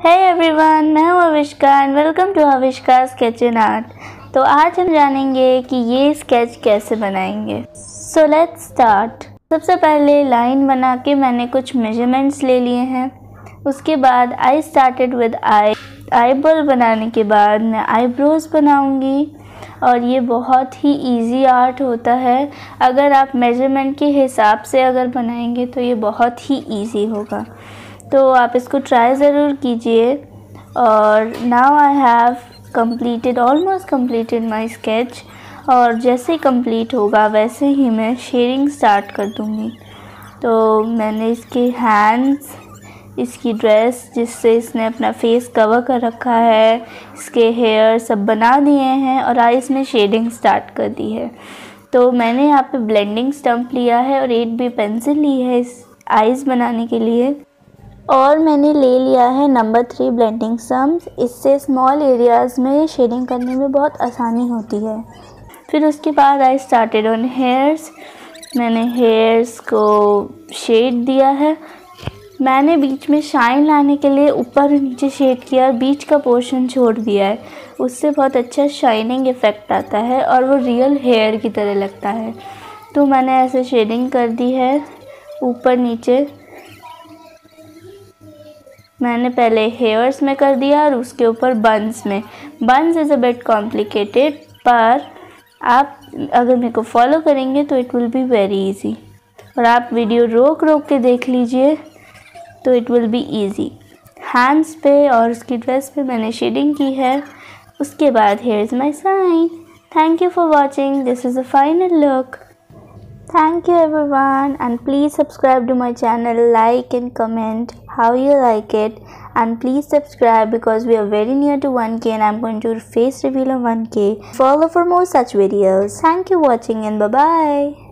हे everyone मैं हूँ Avishka and welcome to Avishka kitchen art तो आज हम जानेंगे कि ये स्केच कैसे बनाएँगे। सो लेट्स स्टार्ट सबसे पहले लाइन बना के मैंने कुछ मेजरमेंट्स ले लिए हैं। उसके बाद I started with I eyeball बनाने के बाद मैं आईब्रोज बनाऊँगी। और ये बहुत ही इजी आर्ट होता है। अगर आप मेज़रमेंट के हिसाब से अगर बनाएँगे तो ये बहुत ही इजी होगा। तो आप इसको ट्राई ज़रूर कीजिए। और now I have completed almost completed my sketch और जैसे कंप्लीट होगा, वैसे ही मैं शेयरिंग स्टार्ट कर दूँगी। तो मैंने इसके हैंड्स इसकी ड्रेस जिससे इसने अपना फेस कवर कर रखा है, इसके हेयर सब बना दिए हैं और आइस में शेडिंग स्टार्ट कर दी है। तो मैंने यहाँ पे ब्लेंडिंग स्टम्प लिया है और एट बी पेंसिल ली है इस आइज़ बनाने के लिए। और मैंने ले लिया है नंबर थ्री ब्लेंडिंग सम्स। इससे स्मॉल एरियाज़ में शेडिंग करने में बहुत आसानी होती है। फिर उसके बाद आई स्टार्टेड ऑन हेयर्स। मैंने हेयर्स को शेड दिया है। मैंने बीच में शाइन लाने के लिए ऊपर नीचे शेड किया बीच का पोर्शन छोड़ दिया है। उससे बहुत अच्छा शाइनिंग इफ़ेक्ट आता है और वो रियल हेयर की तरह लगता है। तो मैंने ऐसे शेडिंग कर दी है ऊपर नीचे। मैंने पहले हेयर्स में कर दिया और उसके ऊपर बंस में। बंस इज़ अ बेट कॉम्प्लिकेटेड पर आप अगर मेरे को फॉलो करेंगे तो it will be very easy और आप वीडियो रोक रोक के देख लीजिए तो it will be easy hands पे और उसकी ड्रेस पे मैंने शेडिंग की है। उसके बाद here is my sign thank you for watching this is a final look thank you everyone. And please subscribe to my channel. Like and comment how you like it. And please subscribe because we are very near to 1k and i'm going to face reveal on 1k follow for more such videos. Thank you for watching and bye bye